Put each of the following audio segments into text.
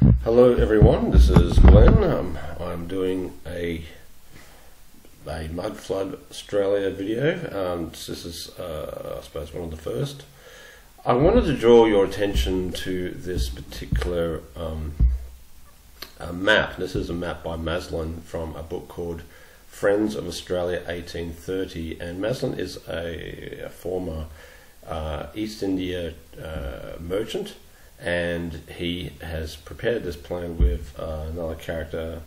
Hello everyone, this is Glenn. Um, I'm doing a a Mud Flood Australia video. Um, this is, uh, I suppose, one of the first. I wanted to draw your attention to this particular um, map. This is a map by Maslen from a book called Friends of Australia 1830. And Maslen is a, a former uh, East India uh, merchant and he has prepared this plan with uh, another character.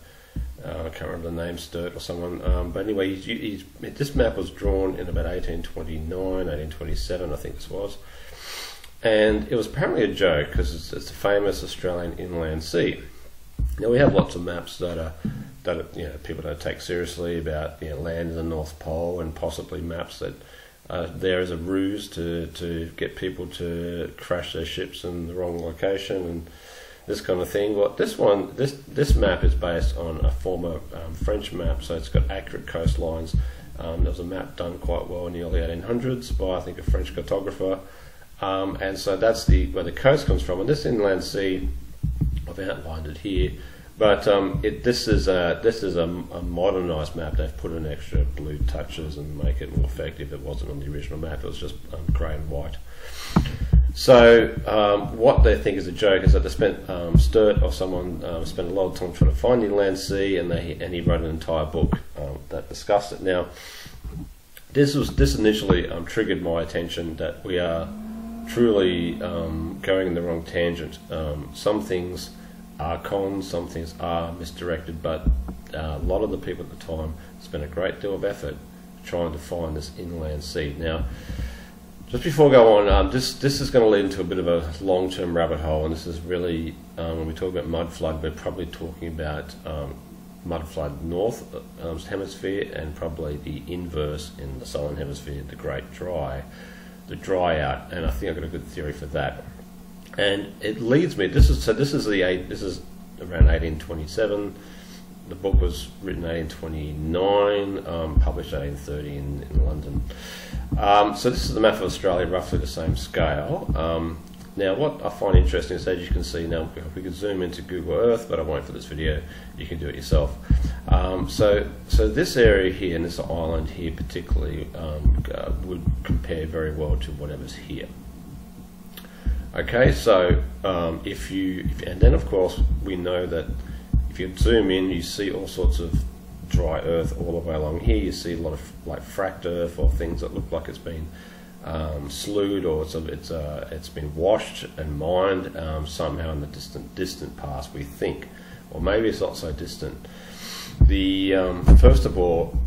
Uh, I can't remember the name, Sturt or someone. Um, but anyway, he's, he's, this map was drawn in about 1829, 1827, I think this was. And it was apparently a joke because it's, it's a famous Australian inland sea. Now we have lots of maps that are that you know people don't take seriously about you know land in the North Pole and possibly maps that uh, there as a ruse to, to get people to crash their ships in the wrong location and this kind of thing. Well, this one, this this map is based on a former um, French map, so it's got accurate coastlines. Um, there was a map done quite well in the early 1800s by I think a French cartographer, um, and so that's the where the coast comes from. And this inland sea, I've outlined it here. But um, it, this is a this is a, a modernised map. They've put in extra blue touches and make it more effective. It wasn't on the original map. It was just um, grey and white. So um, what they think is a joke is that they spent um, Sturt or someone um, spent a lot of time trying to find the inland sea, and they and he wrote an entire book um, that discussed it. Now, this was this initially um, triggered my attention that we are truly um, going in the wrong tangent. some things are cons, some things are misdirected, but uh, a lot of the people at the time spent a great deal of effort trying to find this inland sea. Now, just before I go on, um, this this is going to lead into a bit of a long-term rabbit hole, and this is really um, when we talk about mud flood, we're probably talking about um, mud flood north um, hemisphere and probably the inverse in the southern hemisphere, the great dry, the dry out, and I think I've got a good theory for that and it leads me. This is so. This is the. This is around 1827. The book was written 1829, um, published 1830 in, in London. Um, so this is the map of Australia, roughly the same scale. Um, now, what I find interesting is, as you can see now, if we could zoom into Google Earth, but I won't for this video. You can do it yourself. Um, so, so this area here and this island here, particularly, um, uh, would compare very well to whatever's here. Okay, so um, if you, and then of course we know that if you zoom in, you see all sorts of dry earth all the way along here. You see a lot of like fracked earth or things that look like it's been um, slewed or it's, it's, a, it's been washed and mined um, somehow in the distant distant past. We think, or maybe it's not so distant. The um, first of all,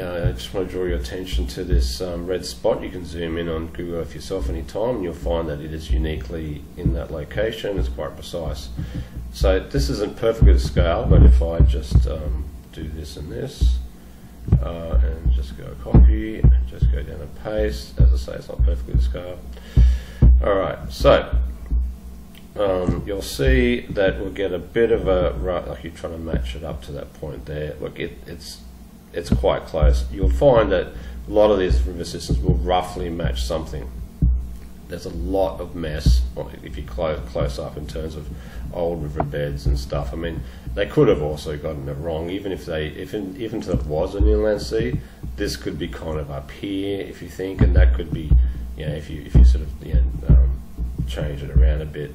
uh, I just want to draw your attention to this um, red spot. You can zoom in on Google Earth yourself anytime and you'll find that it is uniquely in that location. It's quite precise. So this isn't perfectly to scale, but if I just um, do this and this, uh, and just go copy, and just go down and paste, as I say, it's not perfectly to scale. Alright, so um, you'll see that we'll get a bit of a, right, like you're trying to match it up to that point there. Look, it, it's it's quite close. You'll find that a lot of these river systems will roughly match something. There's a lot of mess if you close close up in terms of old riverbeds and stuff. I mean, they could have also gotten it wrong. Even if they, if in, even if it was an inland sea, this could be kind of up here if you think, and that could be, you know, if you if you sort of you know, um, change it around a bit,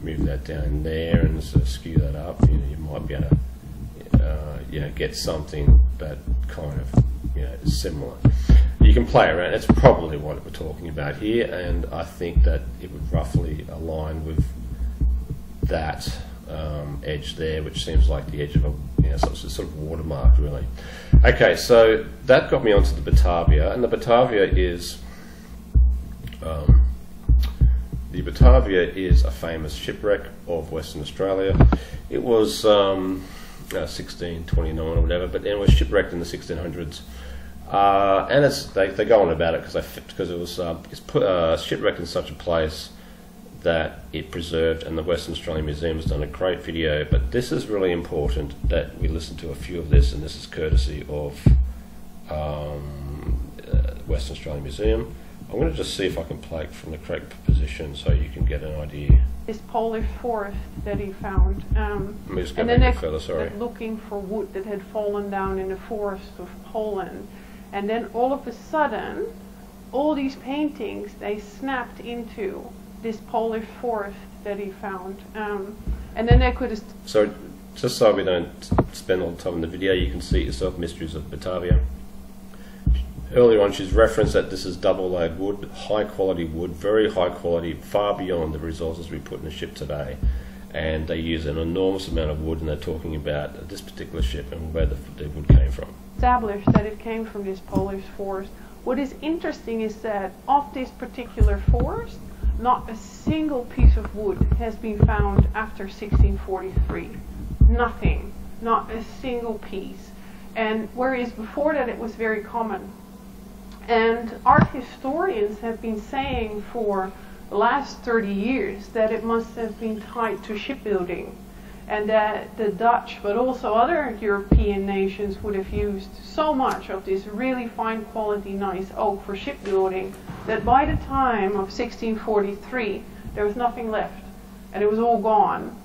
move that down there, and sort of skew that up, you know, you might be able to uh, you know, get something that kind of you know, similar. You can play around. It's probably what we're talking about here, and I think that it would roughly align with that um, edge there, which seems like the edge of a you know, sort, of, sort of watermark, really. Okay, so that got me onto the Batavia, and the Batavia is um, the Batavia is a famous shipwreck of Western Australia. It was um, 1629 or whatever, but was shipwrecked in the 1600s. Uh, and it's, they, they go on about it because because it was uh, it's put, uh, shipwrecked in such a place that it preserved, and the Western Australian Museum has done a great video. But this is really important that we listen to a few of this, and this is courtesy of um, uh, Western Australian Museum. I'm going to just see if I can play it from the correct position so you can get an idea. This Polish forest that he found. Um, me just go and back then a bit further, sorry. looking for wood that had fallen down in the forest of Poland. And then all of a sudden, all these paintings, they snapped into this Polish forest that he found. Um, and then they could have So, just so we don't spend all the time in the video, you can see it yourself, Mysteries of Batavia. Earlier on, she's referenced that this is double laid wood, high quality wood, very high quality, far beyond the resources we put in a ship today. And they use an enormous amount of wood, and they're talking about this particular ship and where the, the wood came from. established that it came from this Polish forest. What is interesting is that of this particular forest, not a single piece of wood has been found after 1643. Nothing, not a single piece. And whereas before that it was very common. And art historians have been saying for the last 30 years that it must have been tied to shipbuilding and that the Dutch, but also other European nations, would have used so much of this really fine quality, nice oak for shipbuilding that by the time of 1643 there was nothing left, and it was all gone.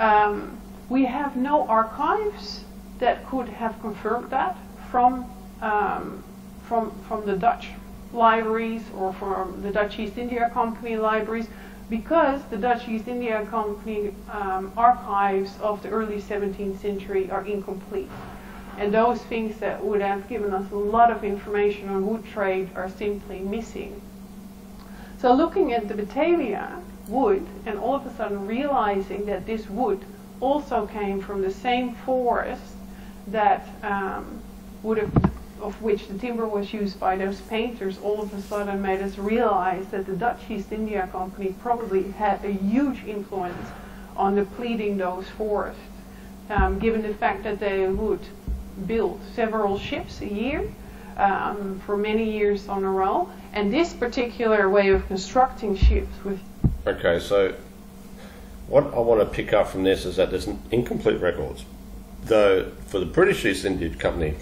Um, we have no archives that could have confirmed that from um, from from the Dutch libraries or from the Dutch East India Company libraries because the Dutch East India Company um, archives of the early 17th century are incomplete. And those things that would have given us a lot of information on wood trade are simply missing. So looking at the Batavia wood and all of a sudden realizing that this wood also came from the same forest that um, would have of which the timber was used by those painters all of a sudden made us realize that the Dutch East India Company probably had a huge influence on depleting those forests, um, given the fact that they would build several ships a year um, for many years on a row. And this particular way of constructing ships with Okay, so what I want to pick up from this is that there's incomplete records. Though for the British East India Company,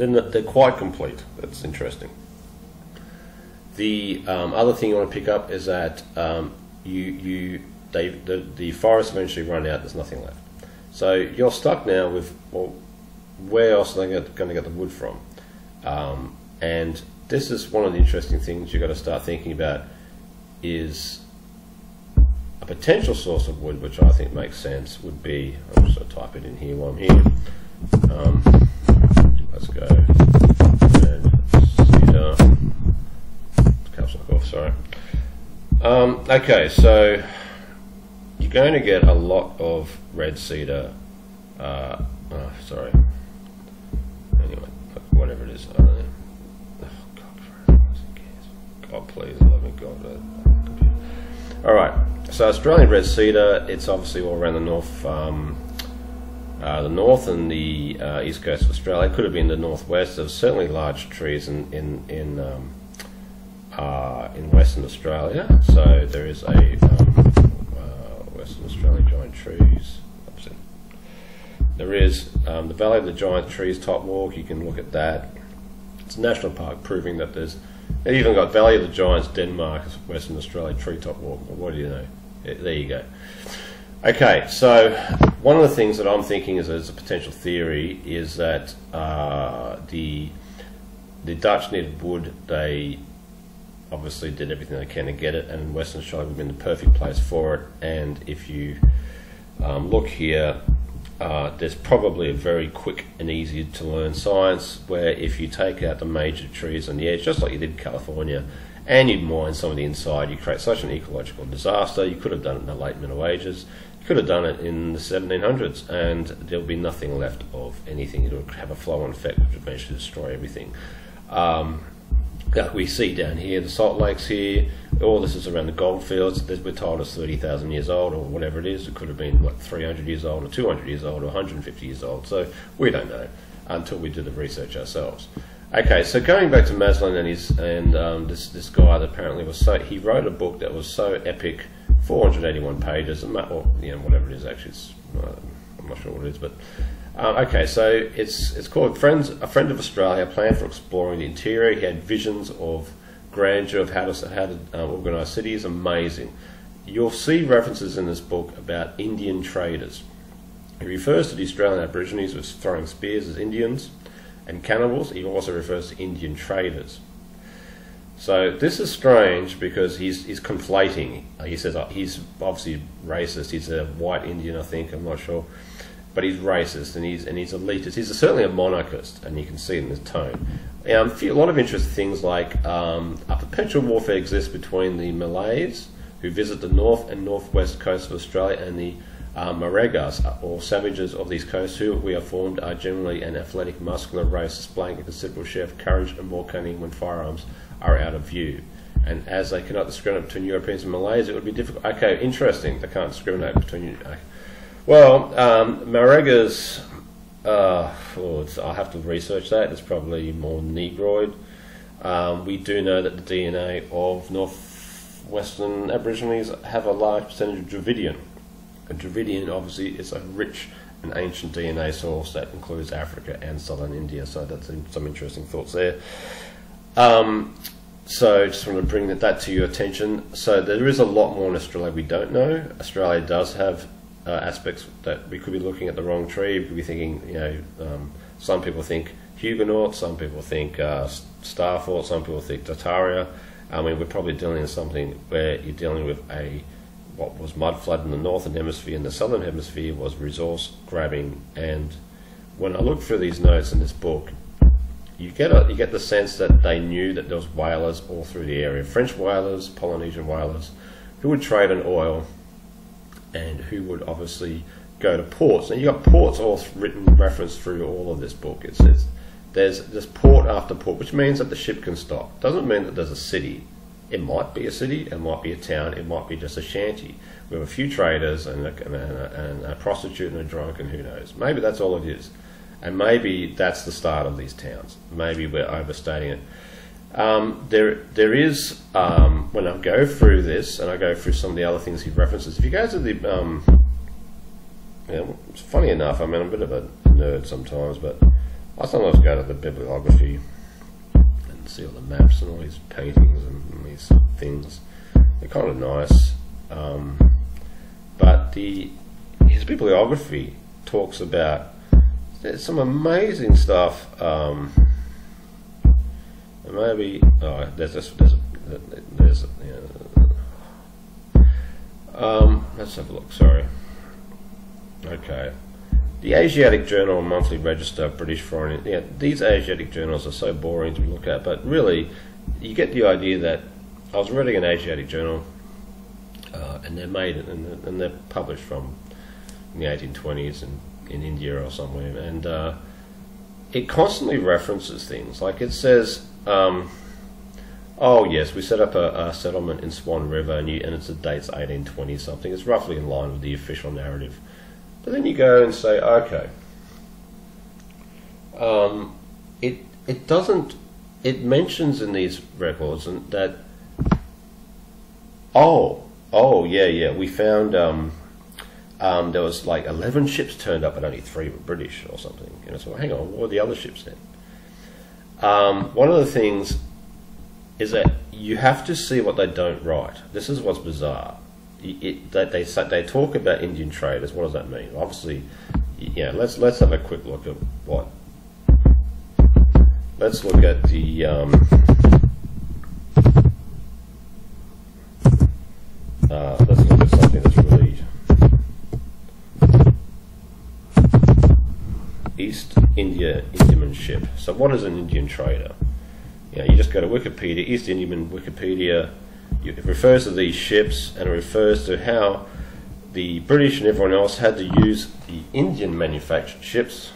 then they're quite complete. That's interesting. The um, other thing you want to pick up is that um, you you they the, the eventually run out. There's nothing left. So you're stuck now with well, where else are they going to get the wood from? Um, and this is one of the interesting things you've got to start thinking about is a potential source of wood, which I think makes sense, would be I'll just type it in here while I'm here. Um, let's go. And cedar. Caps lock off sorry. Um, okay so you're going to get a lot of red cedar uh, oh, sorry. Anyway whatever it is I don't know. Oh, God, God please love me God uh, alright so Australian red cedar it's obviously all around the north um, uh, the north and the uh, east coast of Australia. It could have been the northwest. There's certainly large trees in in in, um, uh, in Western Australia. So there is a um, uh, Western Australia giant trees. There is um, the Valley of the Giant Trees top walk. You can look at that. It's a national park, proving that there's. They even got Valley of the Giants, Denmark, Western Australia treetop walk. What do you know? There you go. Okay, so one of the things that I'm thinking is as a potential theory is that uh, the the Dutch needed wood. They obviously did everything they can to get it, and Western Australia would have been the perfect place for it. And if you um, look here, uh, there's probably a very quick and easy to learn science where if you take out the major trees on the edge, just like you did in California, and you mine some of the inside, you create such an ecological disaster. You could have done it in the late Middle Ages could have done it in the 1700s and there'll be nothing left of anything. It'll have a flow-on effect which will eventually destroy everything. Um, we see down here, the salt lakes here, all this is around the goldfields. We're told it's 30,000 years old or whatever it is. It could have been, what, 300 years old or 200 years old or 150 years old. So we don't know until we do the research ourselves. Okay, so going back to Maslen and his and um, this this guy that apparently was so he wrote a book that was so epic 481 pages, or you know, whatever it is. Actually, uh, I'm not sure what it is, but uh, okay. So it's it's called "Friends." A friend of Australia, plan for exploring the interior. He had visions of grandeur of how to how to um, organise cities. Amazing. You'll see references in this book about Indian traders. He refers to the Australian Aborigines as throwing spears as Indians and cannibals. He also refers to Indian traders. So this is strange because he's he's conflating. He says uh, he's obviously racist. He's a white Indian, I think. I'm not sure, but he's racist and he's and he's elitist. He's a, certainly a monarchist, and you can see it in his tone. Um, a lot of interesting things like um, a perpetual warfare exists between the Malays who visit the north and northwest coast of Australia and the uh, Maraegas, or savages of these coasts, who we are formed are generally an athletic, muscular race displaying a considerable share of courage and more cunning when firearms are out of view. And as they cannot discriminate between Europeans and Malays, it would be difficult. Okay, interesting. They can't discriminate between you. Okay. Well, um, Maraegas, uh, oh, I'll have to research that. It's probably more Negroid. Um, we do know that the DNA of northwestern Aborigines have a large percentage of Dravidian. And Dravidian, obviously, is a rich and ancient DNA source that includes Africa and southern India. So that's some interesting thoughts there. Um, so just want to bring that, to your attention. So there is a lot more in Australia we don't know. Australia does have uh, aspects that we could be looking at the wrong tree. We could be thinking, you know, um, some people think Huguenot, some people think uh, Starfort, some people think Tartaria. I mean, we're probably dealing with something where you're dealing with a what was mud flood in the northern hemisphere and the southern hemisphere was resource grabbing. And when I look through these notes in this book, you get a, you get the sense that they knew that there was whalers all through the area, French whalers, Polynesian whalers, who would trade in oil, and who would obviously go to ports. And you got ports all written reference through all of this book. It says there's this port after port, which means that the ship can stop. Doesn't mean that there's a city. It might be a city, it might be a town, it might be just a shanty with a few traders and a, and a, and a prostitute and a drunk, and who knows. Maybe that's all it is. And maybe that's the start of these towns. Maybe we're overstating it. Um, there, there is um, when I go through this and I go through some of the other things he references. If you go to the, um, yeah, it's funny enough. I mean, I'm a bit of a nerd sometimes, but I sometimes go to the bibliography and see all the maps and all these paintings and these things. They're kind of nice, um, but the his bibliography talks about there's some amazing stuff. Um, maybe oh, there's this, there's there's know, um, let's have a look. Sorry. Okay. The Asiatic Journal Monthly Register British Foreign. Yeah, these Asiatic journals are so boring to look at, but really, you get the idea that I was reading an Asiatic journal, uh, and they're made and, and they're published from the 1820s and in India or somewhere, and uh, it constantly references things. Like it says, um, "Oh yes, we set up a, a settlement in Swan River, and, you, and it's the date's 1820 something." It's roughly in line with the official narrative. But then you go and say, "Okay, um, it it doesn't." It mentions in these records and that. Oh, oh yeah, yeah. We found um, um, there was like 11 ships turned up and only three were British or something. You know, so hang on, what were the other ships then? Um, one of the things is that you have to see what they don't write. This is what's bizarre. It, they, they, they talk about Indian traders. What does that mean? Obviously, yeah. Let's let's have a quick look at what. Let's look at the. Um, uh, let's look at something that's really East India Indiaman ship. So what is an Indian trader? You, know, you just go to Wikipedia, East Indiaman Wikipedia. It refers to these ships and it refers to how the British and everyone else had to use the Indian manufactured ships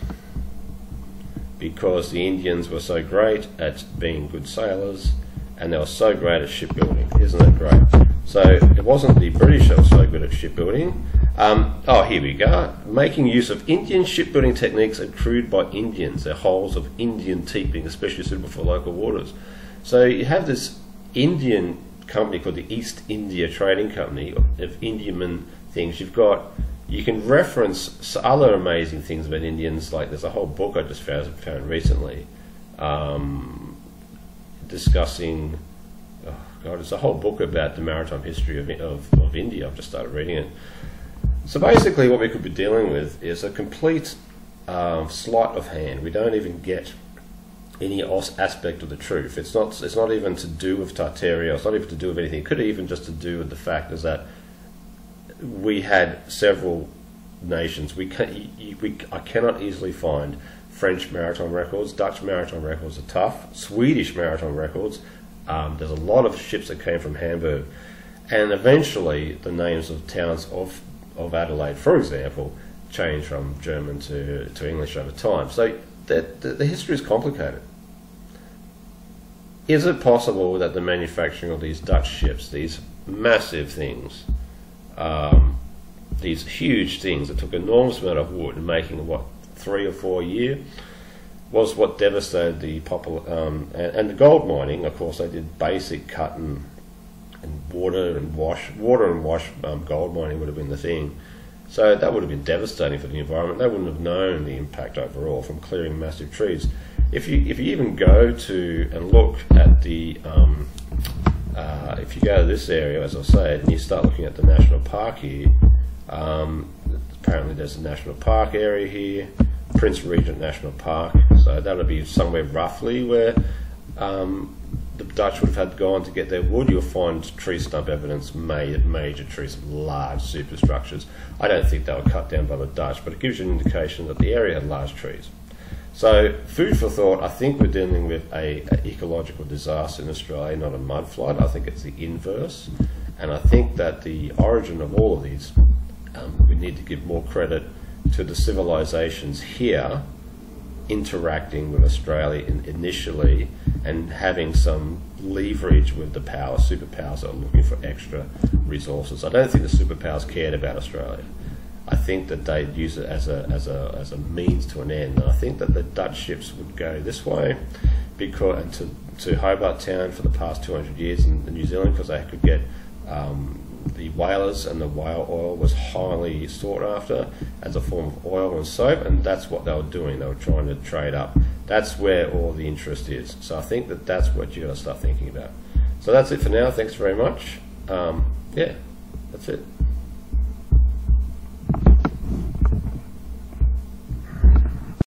because the Indians were so great at being good sailors and they were so great at shipbuilding. Isn't that great? So it wasn't the British that were so good at shipbuilding, um, oh, here we go. Making use of Indian shipbuilding techniques accrued by Indians, their hulls of Indian teak being especially suitable for local waters. So you have this Indian company called the East India Trading Company of Indiaman things. You've got, you can reference other amazing things about Indians, like there's a whole book I just found, found recently um, discussing God, it's a whole book about the maritime history of, of, of India. I've just started reading it. So basically, what we could be dealing with is a complete um, sleight of hand. We don't even get any aspect of the truth. It's not. It's not even to do with Tartaria. It's not even to do with anything. It could even just to do with the fact is that we had several nations. We can. We, I cannot easily find French maritime records. Dutch maritime records are tough. Swedish maritime records. Um, there's a lot of ships that came from Hamburg, and eventually the names of towns of of Adelaide, for example, changed from German to, to English over time. So the, the, the history is complicated. Is it possible that the manufacturing of these Dutch ships, these massive things, um, these huge things that took enormous amount of wood making what three or four a year, was what devastated the popular um, and, and, the gold mining. Of course, they did basic cut and, and water and wash, water and wash um, gold mining would have been the thing. So that would have been devastating for the environment. They wouldn't have known the impact overall from clearing massive trees. If you if you even go to and look at the um, uh, if you go to this area, as I said, and you start looking at the national park here, um, apparently there's a national park area here, Prince Regent National Park. So that would be somewhere roughly where um, the Dutch would have had gone to get their wood, you'll find tree stump evidence, major, major trees, large superstructures. I don't think they were cut down by the Dutch, but it gives you an indication that the area had large trees. So, food for thought, I think we're dealing with a, a ecological disaster in Australia, not a mud flood. I think it's the inverse. And I think that the origin of all of these, um, we need to give more credit to the civilizations here interacting with Australia in, initially and having some leverage with the power superpowers that are looking for extra resources. I don't think the superpowers cared about Australia. I think that they'd use it as a as a as a means to an end. And I think that the Dutch ships would go this way because and to to Hobart Town for the past 200 years in, in New Zealand because they could get um, the whalers and the whale oil was highly sought after as a form of oil and soap, and that's what they were doing. They were trying to trade up. That's where all the interest is. So I think that that's what you've got to start thinking about. So that's it for now. Thanks very much. Um, yeah, that's it.